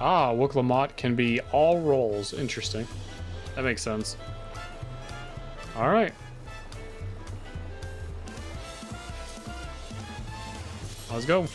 Ah, Wuk Lamat can be all roles. Interesting. That makes sense. All right. Let's go.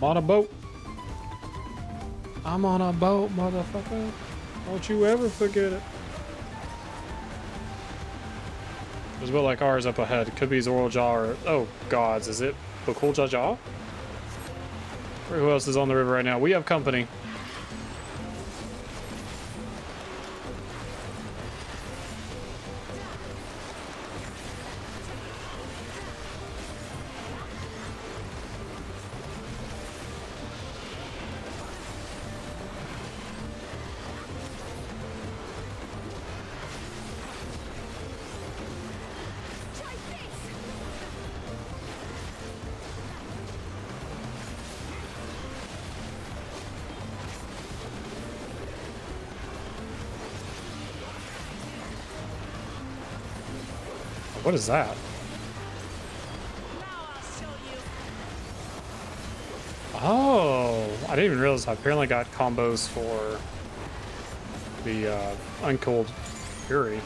I'm on a boat. I'm on a boat, motherfucker. Don't you ever forget it. There's a boat like ours up ahead. Could be Zoraal Ja or... Oh, gods. Is it Bakool Ja? Who else is on the river right now? We have company. What is that? Oh, I didn't even realize I apparently got combos for the uh, Uncoiled Fury.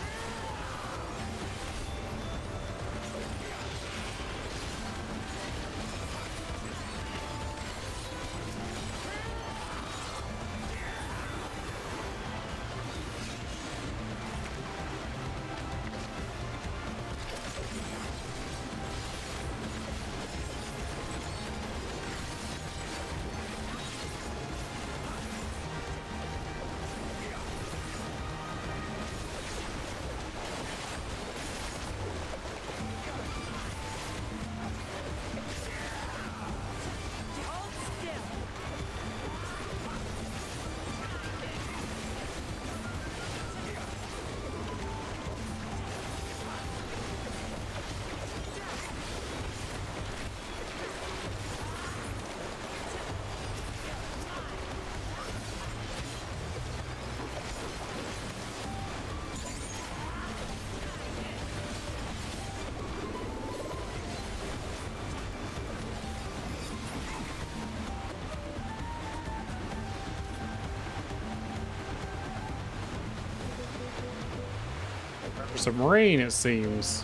Some rain, it seems.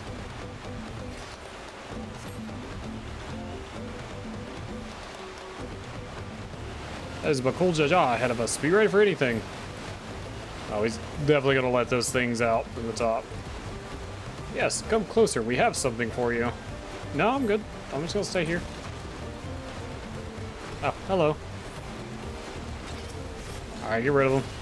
That is Bakool Ja Ja ah, ahead of us. Be ready for anything. Oh, he's definitely going to let those things out from the top. Yes, come closer. We have something for you. No, I'm good. I'm just going to stay here. Oh, hello. Alright, get rid of them.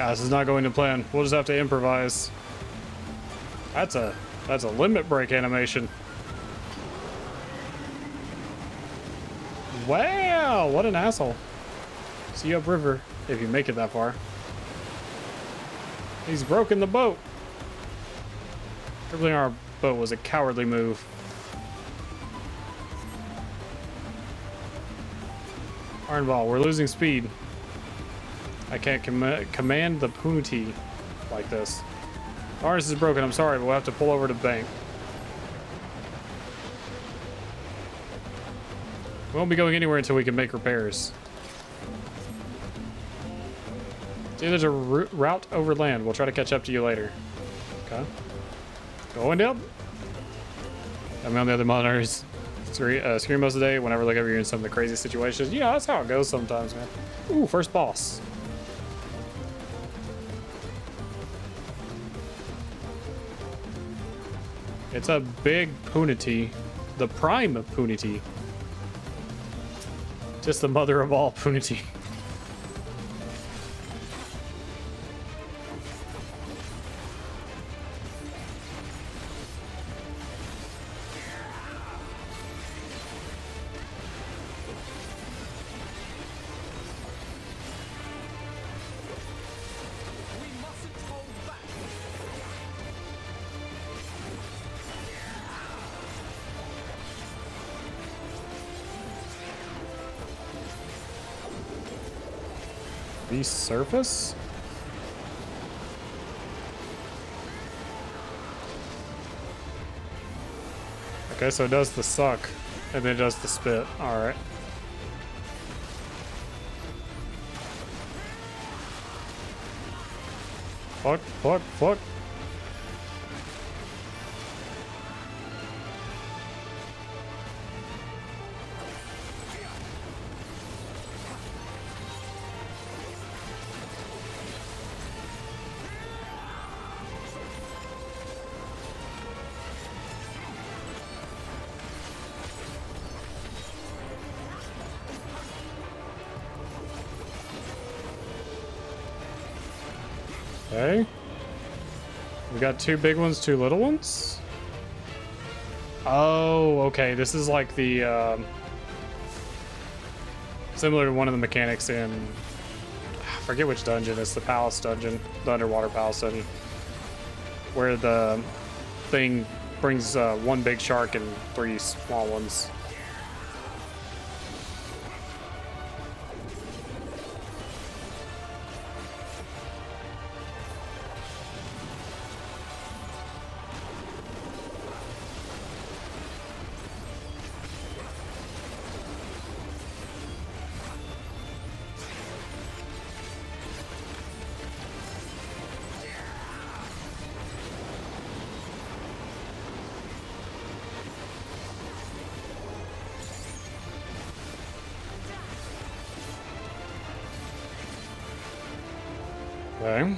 Yeah, this is not going to plan. We'll just have to improvise. That's a that's a limit break animation. Wow, what an asshole. See you upriver, if you make it that far. He's broken the boat. Dribbling our boat was a cowardly move. Erenville, we're losing speed. I can't com command the Punutiy like this. Harness is broken, I'm sorry, but we'll have to pull over to bank. We won't be going anywhere until we can make repairs. See, there's a route over land. We'll try to catch up to you later. Okay. Going down. I'm on the other monitors. Scream, uh, scream most of the day whenever like you're in some of the crazy situations. Yeah, that's how it goes sometimes, man. Ooh, first boss. It's a big Punutiy. The prime of Punutiy. Just the mother of all Punutiy. Surface? Okay, so it does the suck, and then it does the spit. Alright. Fuck, fuck, fuck. Okay. We got two big ones, two little ones? Oh, okay. This is like the, um, similar to one of the mechanics in, I forget which dungeon. It's the palace dungeon, the underwater palace dungeon, where the thing brings uh, one big shark and three small ones. Okay.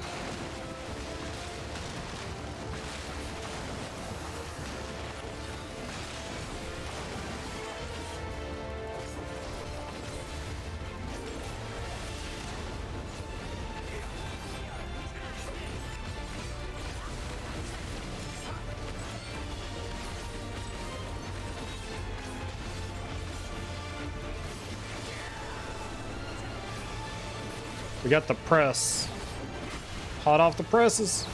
We got the press. Hot off the presses.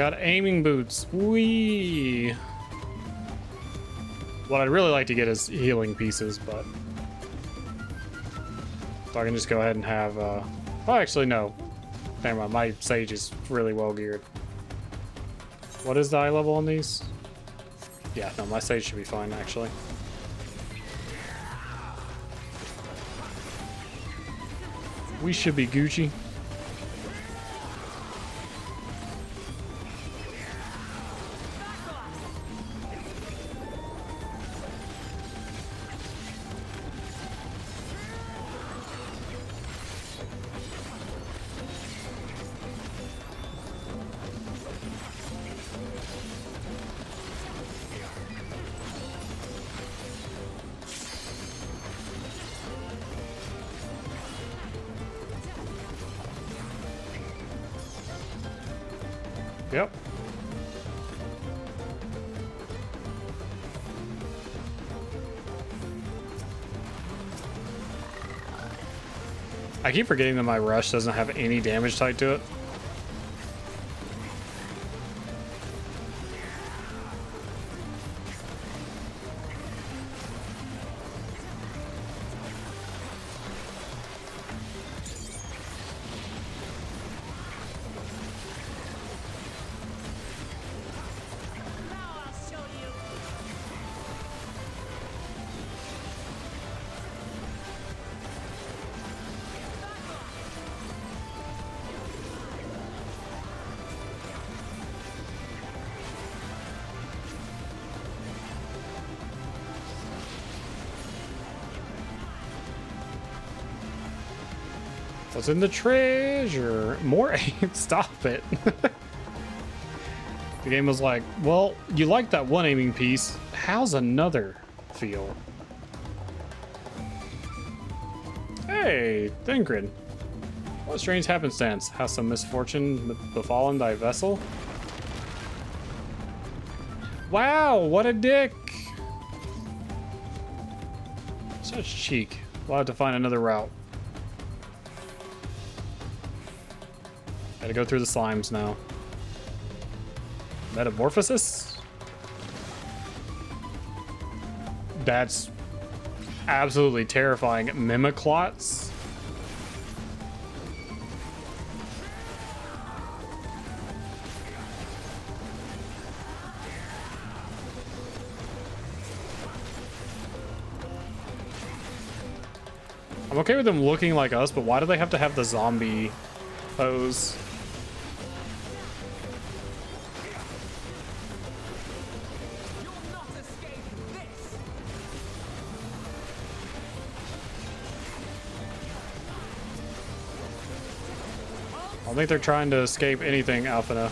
Got aiming boots. Wee. What I'd really like to get is healing pieces, but so I can just go ahead and have. Uh... Oh, actually, no. Never mind. My sage is really well geared. What is the eye level on these? Yeah, no, my sage should be fine actually. We should be Gucci. Yep. I keep forgetting that my rush doesn't have any damage tied to it. What's in the treasure? More aim. Stop it. the game was like, well, you like that one aiming piece. How's another feel? Hey, Thancred. What strange happenstance? Has some misfortune befallen thy vessel? Wow, what a dick! Such cheek. We'll have to find another route. Gotta go through the slimes now. Metamorphosis? That's absolutely terrifying. Mimiclots? I'm okay with them looking like us, but why do they have to have the zombie pose? Think they're trying to escape anything, Alphina.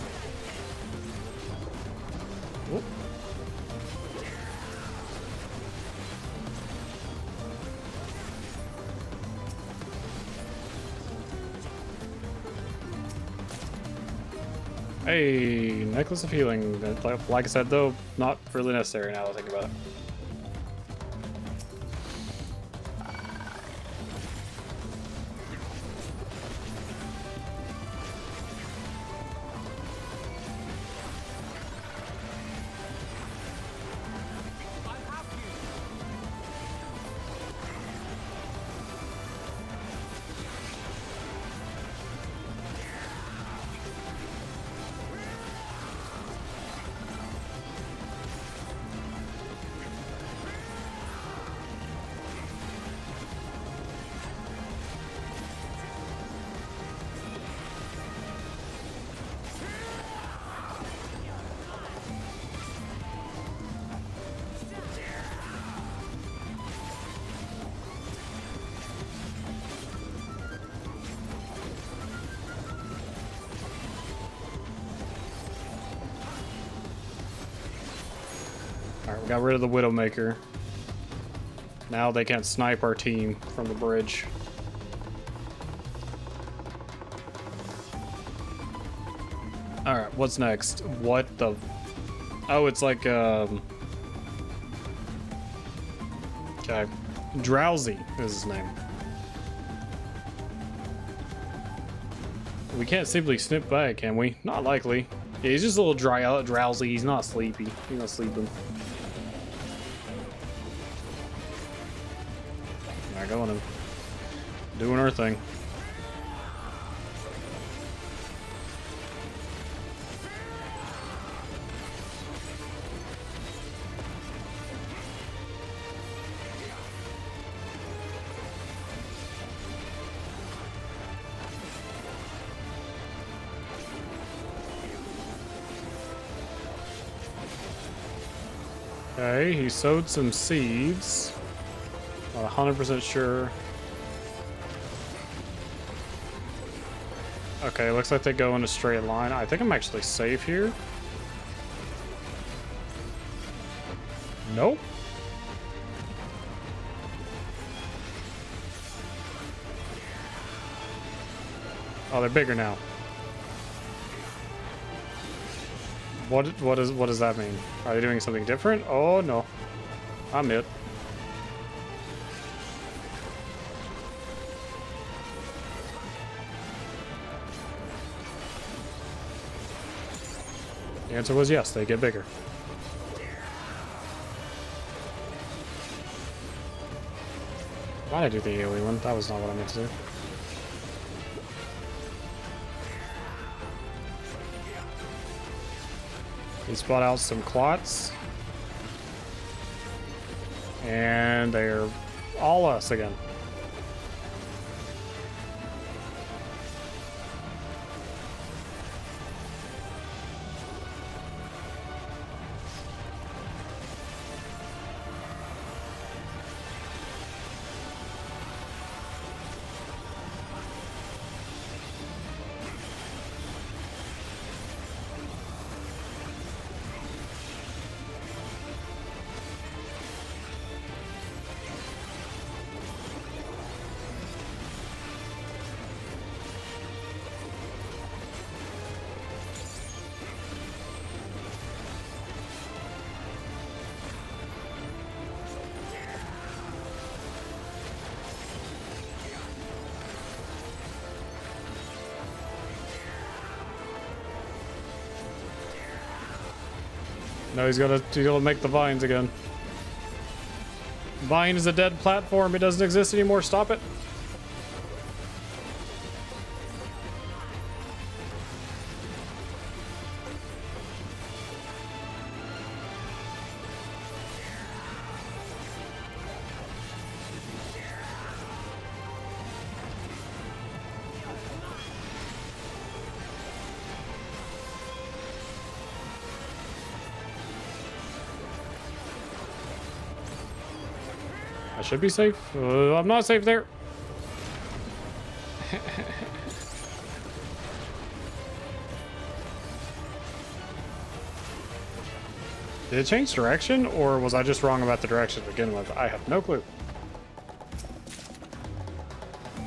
Hey, Necklace of Healing. Like I said, though, not really necessary now I think about it. Alright, we got rid of the Widowmaker. Now they can't snipe our team from the bridge. Alright, what's next? What the... Oh, it's like, um... Okay. Drowsie is his name. We can't simply snip back, can we? Not likely. Yeah, he's just a little dry, out, drowsy. He's not sleepy. He's not sleeping. Doing our thing. Okay, he sowed some seeds. Not 100% sure. Okay, looks like they go in a straight line. I think I'm actually safe here. Nope. Oh, they're bigger now. What what is what does that mean? Are they doing something different? Oh no. I'm it. Answer was yes, they get bigger. Why did I do the AoE one? That was not what I meant to do. He spot out some clots. And they're all us again. No, he's gonna he's gonna make the vines again. Vine is a dead platform. It doesn't exist anymore. Stop it. I should be safe. Uh, I'm not safe there. Did it change direction, or was I just wrong about the direction to begin with? I have no clue.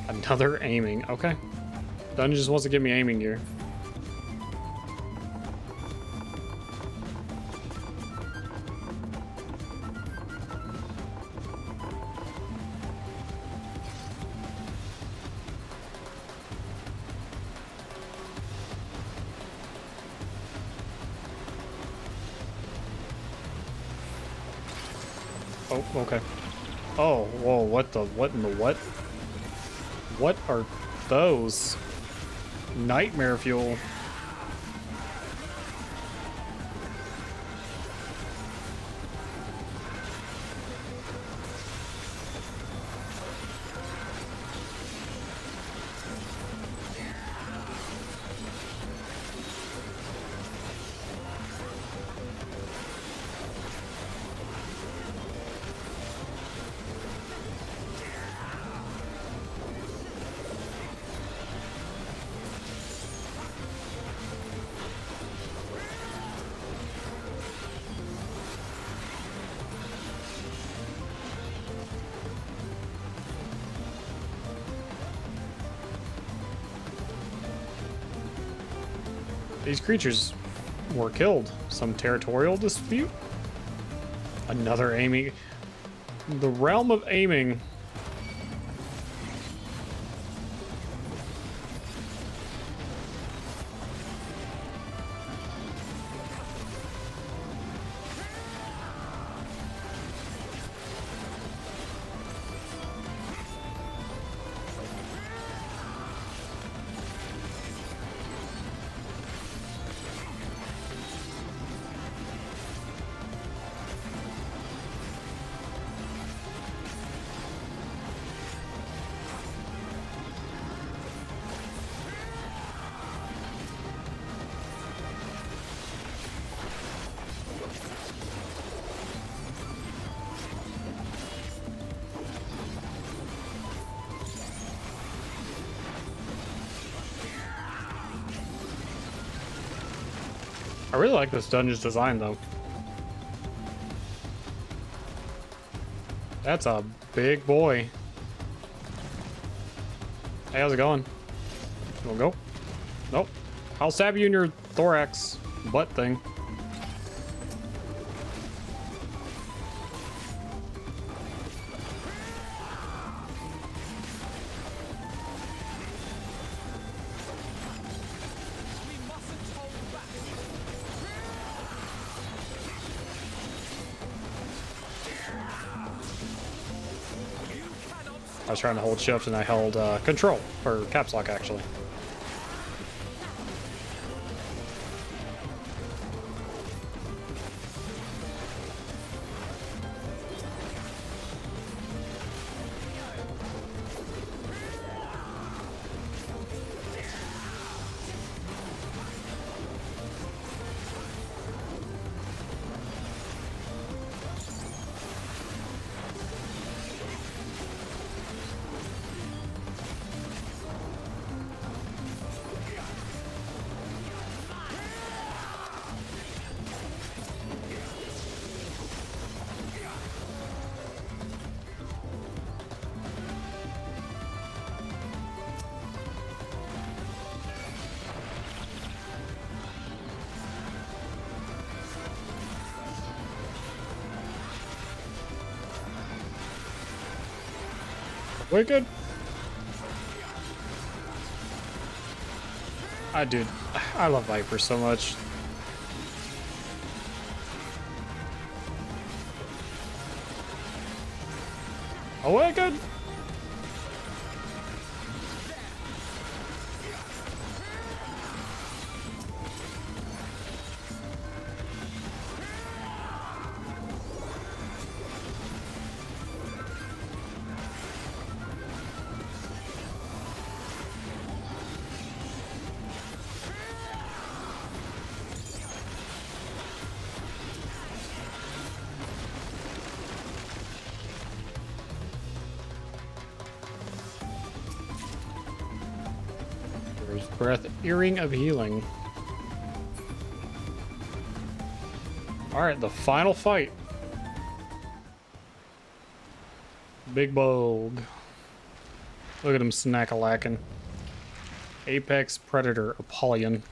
Another aiming. Okay. Dungeon just wants to give me aiming gear. What in the what? What are those? Nightmare fuel. Creatures were killed. Some territorial dispute? Another aiming. The realm of aiming. I really like this dungeon's design, though. That's a big boy. Hey, how's it going? You wanna go? Nope. I'll stab you in your thorax butt thing. Trying to hold shift and I held uh, control, or caps lock actually. Wicked. I dude, I love Viper so much. Oh, Awaken! There's earring of healing. Alright, the final fight. Big Bog. Look at him snack-a-lacking. Apex Predator Apollyon.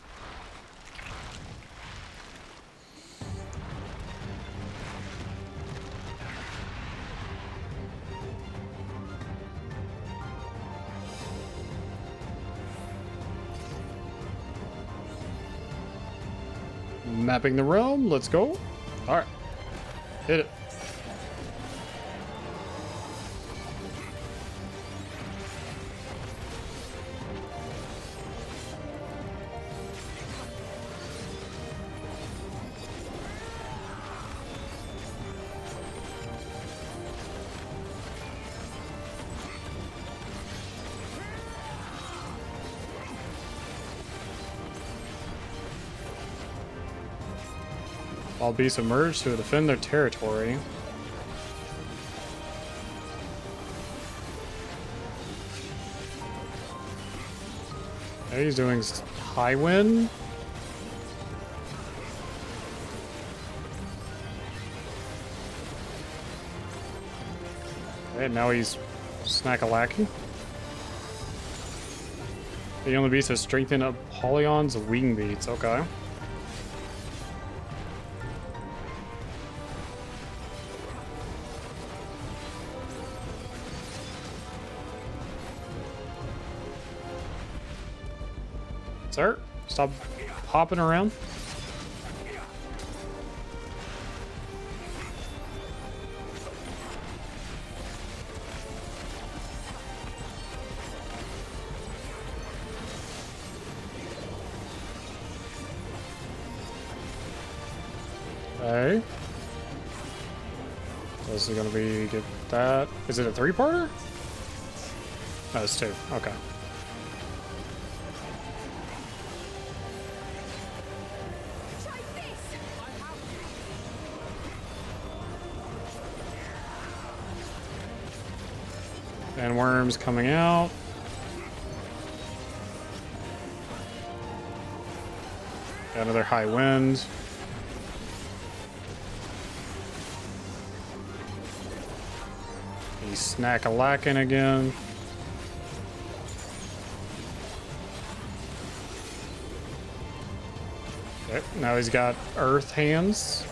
Mapping the realm, let's go. Alright. Hit it. All beasts emerge to defend their territory. He's doing high wind. Okay, now he's snack-a-lacking. The only beast has strengthened Apollyon's wing beats. Okay. Stop hopping around. Okay. This is gonna be get that. Is it a three-parter? No, it's two. Okay. And worms coming out. Got another high wind. He's snack a lacking again. Okay, now he's got earth hands.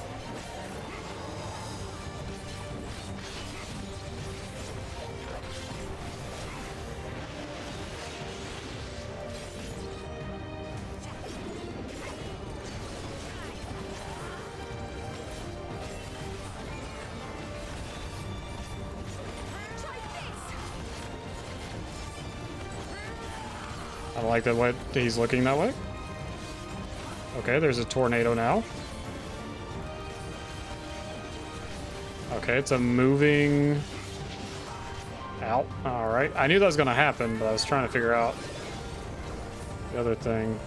Like the way he's looking that way. Okay, there's a tornado now. Okay, it's a moving... Out. Alright. I knew that was going to happen, but I was trying to figure out the other thing.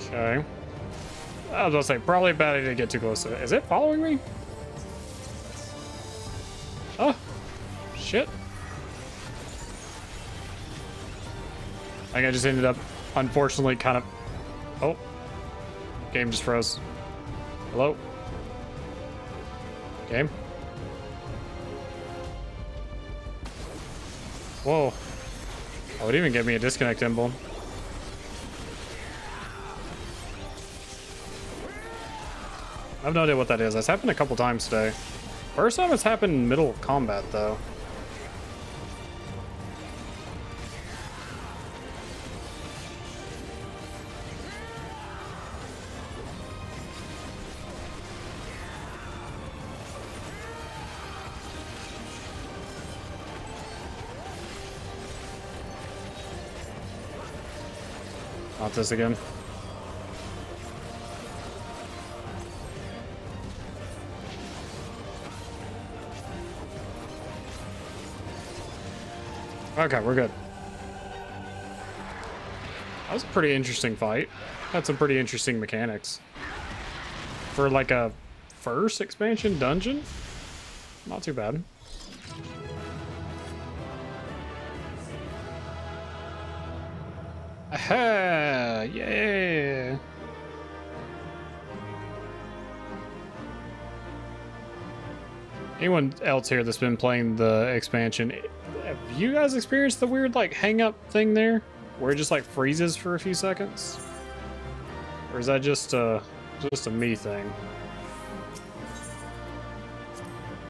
Okay. I was going to say, probably a bad idea to get too close to it. Is it following me? Oh. Shit. I just ended up, unfortunately, kind of... Oh. Game just froze. Hello? Game? Whoa. Oh, it even gave me a disconnect emblem. I have no idea what that is. That's happened a couple times today. First time it's happened in middle combat, though. Not this again. Okay, we're good. That was a pretty interesting fight. Had some pretty interesting mechanics. For like a first expansion dungeon? Not too bad. Aha! Yeah! Anyone else here that's been playing the expansion, have you guys experienced the weird like hang up thing there? Where it just like freezes for a few seconds? Or is that just a, just a me thing?